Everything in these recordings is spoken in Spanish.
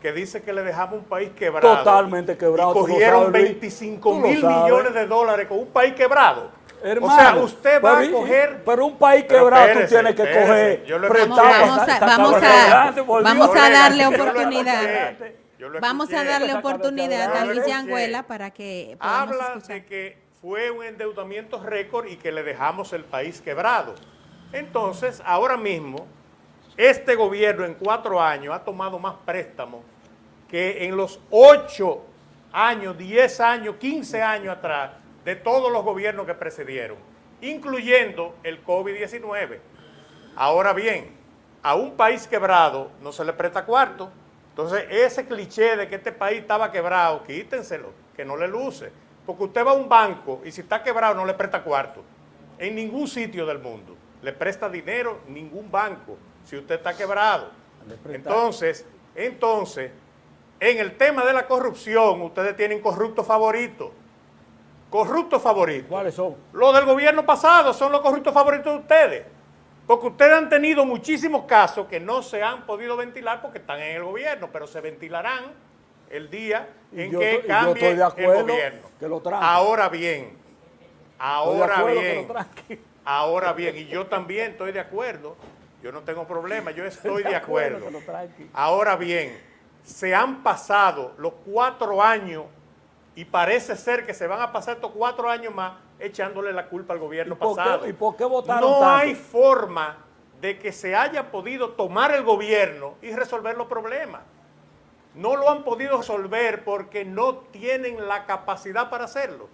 que dice que le dejamos un país quebrado. Totalmente quebrado. Y cogieron 25 mil millones de dólares con un país quebrado. Hermano, o sea, usted va a coger... Pero un país quebrado tú tienes que coger Vamos, a, vamos, a, vamos a darle oportunidad. Vamos a darle oportunidad a Luis Yanguela para que Habla de que fue un endeudamiento récord y que le dejamos el país quebrado. Entonces, ahora mismo, este gobierno en cuatro años ha tomado más préstamos que en los ocho años, diez años, quince años atrás de todos los gobiernos que precedieron, incluyendo el COVID-19. Ahora bien, a un país quebrado no se le presta cuarto. Entonces, ese cliché de que este país estaba quebrado, quítenselo, que no le luce. Porque usted va a un banco y si está quebrado no le presta cuarto. En ningún sitio del mundo. Le presta dinero ningún banco si usted está quebrado. Entonces, entonces, en el tema de la corrupción, ustedes tienen corruptos favoritos corruptos favoritos. ¿Cuáles son? Los del gobierno pasado son los corruptos favoritos de ustedes. Porque ustedes han tenido muchísimos casos que no se han podido ventilar porque están en el gobierno, pero se ventilarán el día en que cambie el gobierno. ahora bien, ahora bien, ahora bien, y yo también estoy de acuerdo, yo no tengo problema, yo estoy de acuerdo. Ahora bien, se han pasado los cuatro años y parece ser que se van a pasar estos cuatro años más echándole la culpa al gobierno pasado. ¿Y por qué votaron No hay forma de que se haya podido tomar el gobierno y resolver los problemas. No lo han podido resolver porque no tienen la capacidad para hacerlo.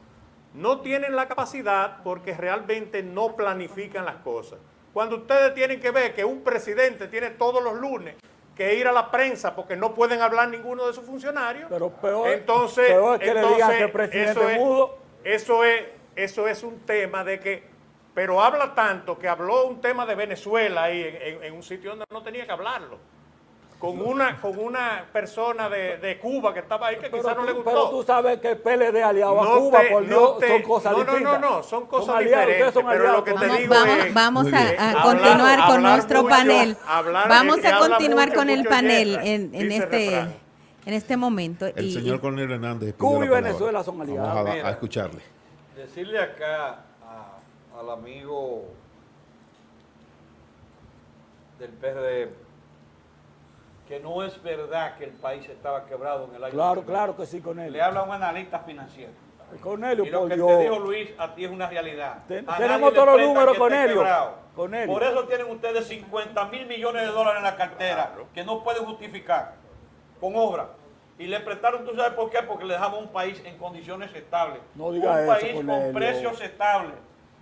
No tienen la capacidad porque realmente no planifican las cosas. Cuando ustedes tienen que ver que un presidente tiene todos los lunes que ir a la prensa porque no pueden hablar ninguno de sus funcionarios. Pero peor, entonces, es que le digan que el presidente eso es, mudo. Eso es, eso es un tema de que, pero habla tanto que habló un tema de Venezuela ahí en un sitio donde no tenía que hablarlo con una, con una persona de, de Cuba que estaba ahí que quizás no le gustó. Pero tú sabes que el PLD aliado a Cuba, por Dios, son cosas no, distintas. No, no, no, son cosas diferentes, pero lo que te digo vamos, es... Vamos a, continuar con nuestro panel. vamos a continuar con el panel en, en este... En este momento. El señor Cornelio Hernández. Cuba y Venezuela son aliados. Vamos a, a escucharle. Decirle acá al amigo del PRD que no es verdad que el país estaba quebrado en el año Claro, claro que sí, Cornelio. Le habla un analista financiero. Cornelio, y lo que te dijo Luis a ti es una realidad. tenemos todos los números, Cornelio. Por eso tienen ustedes 50 mil millones de dólares en la cartera que no pueden justificar con obra. Y le prestaron, ¿tú sabes por qué? Porque le dejamos un país en condiciones estables. No diga un país con precios estables,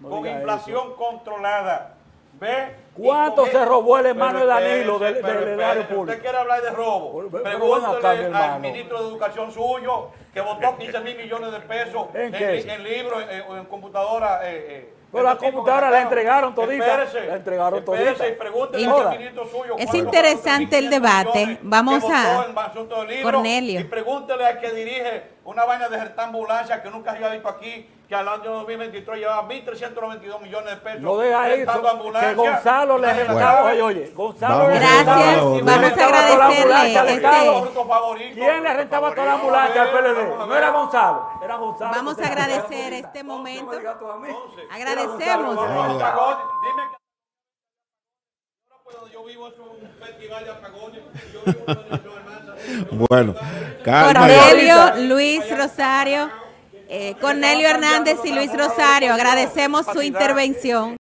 con inflación controlada Ve ¿Cuánto se robó el hermano de Danilo del, del, público? Usted quiere hablar de robo. Pregúntele al ministro de Educación suyo que votó 15 mil millones de pesos en, en, libros o en, computadora. Eh, eh, pero la computadora la entregaron todita. la entregaron todita. Es interesante el debate. Vamos a... Cornelio. Y pregúntele al que dirige una vaina de ambulancia que nunca había visto aquí, que al año 2023 llevaba 1.392 millones de pesos. No deja eso, que Gonzalo le rentaba, oye, oye, Gonzalo Gracias, vamos a agradecerle. Este... ¿Quién le rentaba toda la ambulancia al PLD? No era Gonzalo, era Gonzalo. Vamos a agradecer este momento. Agradecemos. Dime que yo vivo en un festival de apagones. Bueno, Cornelio, Luis Rosario, eh, Cornelio Hernández y Luis Rosario, agradecemos su intervención.